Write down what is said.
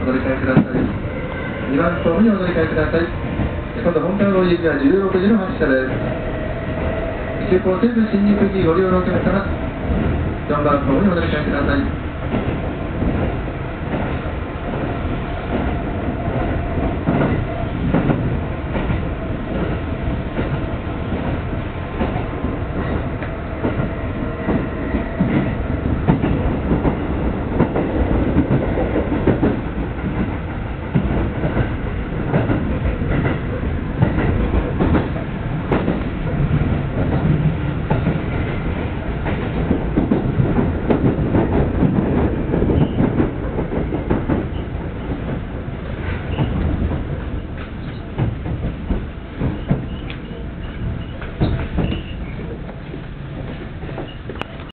お乗り換えください。2番ホームにお乗り換えください。今度本館の行きは16時の発車です。急行西武新宿駅ご利用のお客様4番ホームにお乗り換えください。